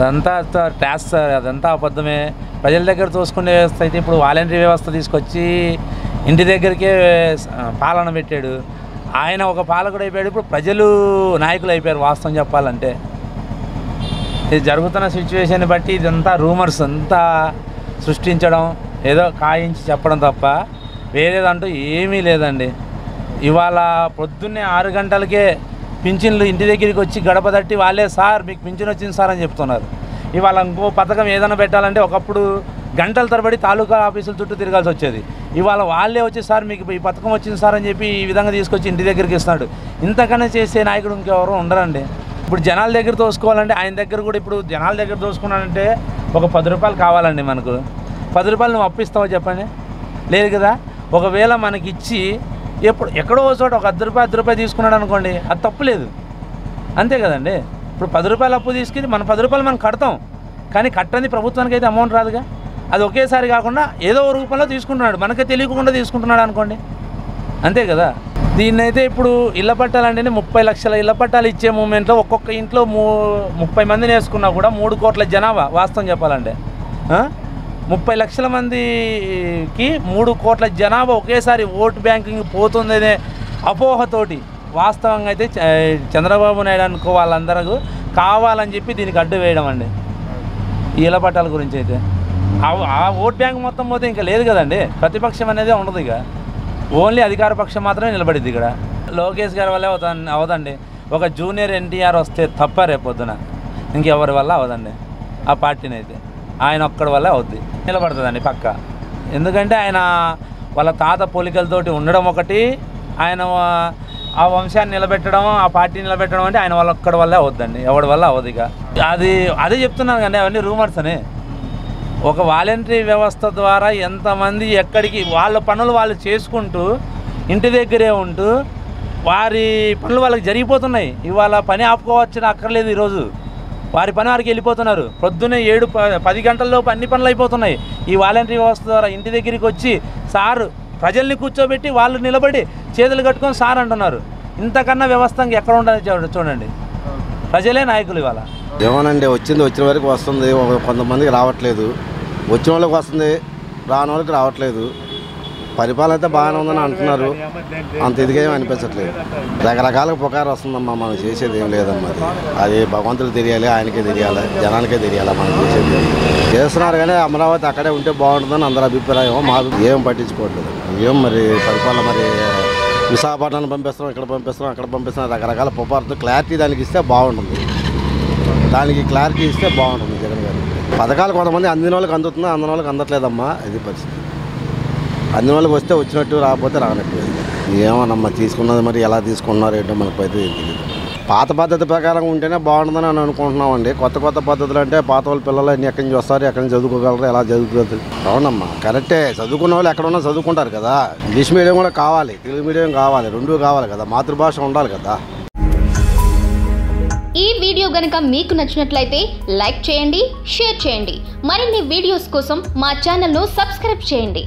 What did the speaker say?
అదంతా త- tax sir అదంతా అబద్ధమే. ప్రజల దగ్గర చూసుకునే వ్యవస్థ అయితే ఇప్పుడు వాలంటరీ వ్యవస్థ తీసుకొచ్చి ఇంటి దగ్గరికే పాలన పెట్టాడు. ఆయన ఒక పాలకుడు అయిపోయాడు. ఇప్పుడు ప్రజలు నాయకులు అయిపోయారు వాస్తవం చెప్పాలంటే. ఇది జరుగుతున్న సిచ్యువేషన్ బట్టి ఇదంతా రూమర్స్ అంతా సృష్టించడం ఏదో కాయించి చెప్పడం తప్ప వేరేదంటూ ఏమీ లేదండి. ఇవాళ పొద్దున్నే ఆరు గంటలకే పింఛన్లు ఇంటి దగ్గరికి వచ్చి గడప తట్టి వాళ్ళే సార్ మీకు పింఛన్ వచ్చింది సార్ అని చెప్తున్నారు. ఇవాళ ఇంకో పథకం ఏదైనా పెట్టాలంటే ఒకప్పుడు గంటల తరబడి తాలూకా ఆఫీసుల చుట్టూ తిరగాల్సి వచ్చేది. ఇవాళ వాళ్ళే వచ్చి సార్ మీకు ఈ పథకం వచ్చింది సార్ అని చెప్పి ఈ విధంగా తీసుకొచ్చి ఇంటి దగ్గరికి ఇస్తున్నాడు. ఇంతకన్నా చేసే నాయకుడు ఇంకెవరు ఉండరండి. ఇప్పుడు జనాల దగ్గర తోసుకోవాలంటే ఆయన దగ్గర కూడా ఇప్పుడు జనాల దగ్గర తోసుకున్నానంటే ఒక పది రూపాయలు కావాలండి మనకు. పది రూపాయలు నువ్వు అప్పిస్తావా చెప్పండి? లేదు కదా? ఒకవేళ మనకి ఇచ్చి ఎప్పుడు ఎక్కడో చోట ఒక అర్ధ రూపాయి అర్ధ రూపాయి తీసుకున్నాడు అనుకోండి అది తప్పులేదు అంతే కదండి? ఇప్పుడు పది రూపాయలు అప్పు తీసుకుని మనం పది రూపాయలు మనం కడతాం. కానీ కట్టని ప్రభుత్వానికి అయితే అమౌంట్ రాదుగా? అది ఒకేసారి కాకుండా ఏదో ఒక రూపంలో తీసుకుంటున్నాడు. మనకే తెలియకుండా తీసుకుంటున్నాడు అనుకోండి. అంతే కదా? దీన్ని అయితే ఇప్పుడు ఇళ్ళ పట్టాలంటేనే ముప్పై లక్షల ఇళ్ళ పట్టాలు ఇచ్చే మూమెంట్లో ఒక్కొక్క ఇంట్లో మూ ముప్పై మందిని వేసుకున్నా కూడా మూడు కోట్ల జనాభా వాస్తవం చెప్పాలంటే. ముప్పై లక్షల మందికి మూడు కోట్ల జనాభా ఒకేసారి ఓటు బ్యాంకింగ్ పోతుందనే అపోహతోటి వాస్తవంగా అయితే చ- చంద్రబాబు నాయుడు అనుకో వాళ్ళందరూ కావాలని చెప్పి దీనికి అడ్డు వేయడం అండి. ఈ పట్టాల గురించి అయితే. ఆ- ఆ ఓట్ బ్యాంక్ మొత్తం పోతే ఇంకా లేదు కదండి. ప్రతిపక్షం అనేది ఉండదు ఇక. ఓన్లీ అధికార పక్షం మాత్రమే నిలబడింది ఇక్కడ. లోకేష్ గారి వల్లే అవుతా అవదండి. ఒక జూనియర్ ఎన్టీఆర్ వస్తే తప్ప రేపొద్దున. ఇంకెవరి వల్ల అవదండి. ఆ పార్టీని అయితే. ఆయన ఒక్కడి వల్లే అవుద్ది. నిలబడుతుందండి పక్క. ఎందుకంటే ఆయన వాళ్ళ తాత పోలికలతోటి ఉండడం ఒకటి ఆయన ఆ వంశాన్ని నిలబెట్టడం ఆ పార్టీ నిలబెట్టడం అంటే ఆయన వాళ్ళ ఒక్కడి వల్లే అవుద్దండి. ఎవడి వల్ల అవ్వదు ఇక. అది అదే చెప్తున్నాను కానీ అవన్నీ రూమర్స్ అని. ఒక వాలంటరీ వ్యవస్థ ద్వారా ఎంతమంది ఎక్కడికి వాళ్ళ పనులు వాళ్ళు చేసుకుంటూ ఇంటి దగ్గరే ఉంటూ వారి పనులు వాళ్ళకి జరిగిపోతున్నాయి. ఇవాళ పని ఆపుకోవచ్చిన అక్కర్లేదు ఈరోజు. వారి పని వారికి వెళ్ళిపోతున్నారు. పొద్దున్నే ఏడు ప- పది గంటల్లోపు అన్ని పనులు అయిపోతున్నాయి. ఈ వాలంటరీ వ్యవస్థ ద్వారా ఇంటి దగ్గరికి వచ్చి సారు ప్రజల్ని కూర్చోబెట్టి వాళ్ళు నిలబడి చేతులు కట్టుకొని సార్ అంటున్నారు. ఇంతకన్నా వ్యవస్థ ఎక్కడ ఉండదు చూడండి. ప్రజలే నాయకులు ఇవాళ. ఏమోనండి వచ్చింది వచ్చిన వరకు వస్తుంది. కొంతమందికి రావట్లేదు. వచ్చిన వాళ్ళకి వస్తుంది రాని వాళ్ళకి రావట్లేదు. పరిపాలన అయితే బాగానే ఉందని అంటున్నారు. అంత ఇదిగా ఏమి అనిపించట్లేదు. రకరకాల పుకారు వస్తుందమ్మా మనం చేసేది ఏం లేదమ్మా అది. అది తెలియాలి ఆయనకే తెలియాలి జనానికే తెలియాలి మనం చేసేది చేస్తున్నారు కానీ అమరావతి అక్కడే ఉంటే బాగుంటుందని అందరి అభిప్రాయం మాకు ఏం పట్టించుకోవట్లేదు. ఏం మరి పరిపాలన మరి విశాఖపట్నాన్ని పంపిస్తున్నాం ఇక్కడ పంపిస్తున్నాం అక్కడ పంపిస్తున్నాం రకరకాల పుకారుతో క్లారిటీ దానికి ఇస్తే బాగుంటుంది. దానికి క్లారిటీ ఇస్తే బాగుంటుంది జగన్ గారు. పథకాలు కొంతమంది అందిన వాళ్ళకి అందుతుంది అందిన వాళ్ళకి అందట్లేదమ్మా ఇది పరిస్థితి. అందువల్ల వస్తే వచ్చినట్టు రాకపోతే రానట్టు. ఏమోనమ్మా తీసుకున్నది మరి ఎలా తీసుకున్నారు ఏంటో మనకు అయితే తెలియదు పాత పద్ధతి ప్రకారం ఉంటేనే బాగుంటుందని అని అనుకుంటున్నామండి. కొత్త కొత్త పద్ధతులు అంటే పాత వాళ్ళ పిల్లలు అన్ని ఎక్కడి నుంచి వస్తారు ఎక్కడి నుంచి చదువుకోగలరు ఎలా చదువుకోదు అవునమ్మా కరెక్టే. చదువుకున్న వాళ్ళు ఎక్కడున్నా చదువుకుంటారు కదా. ఇంగ్లీష్ మీడియం కూడా కావాలి తెలుగు మీడియం కావాలి రెండు కావాలి కదా. మాతృభాష ఉండాలి కదా. ఈ వీడియో గనక మీకు నచ్చినట్లయితే లైక్ చేయండి షేర్ చేయండి. మరిన్ని వీడియోస్ కోసం మా ఛానల్ను సబ్స్క్రైబ్ చేయండి.